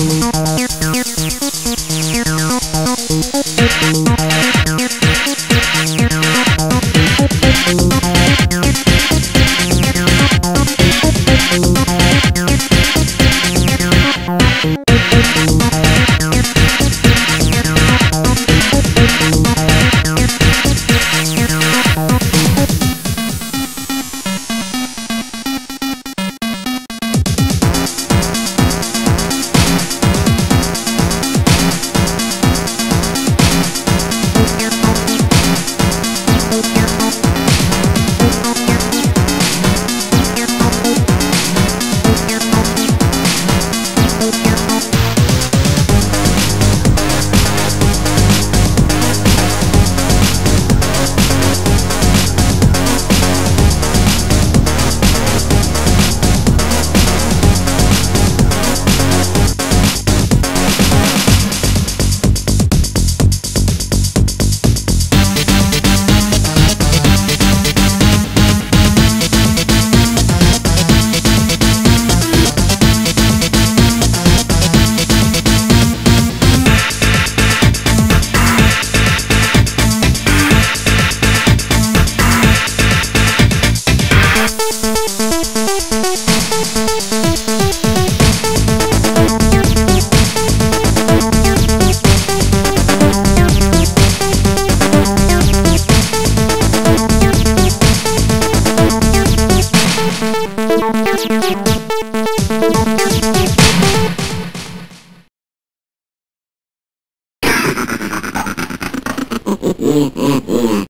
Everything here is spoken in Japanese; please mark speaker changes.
Speaker 1: うんうんうん。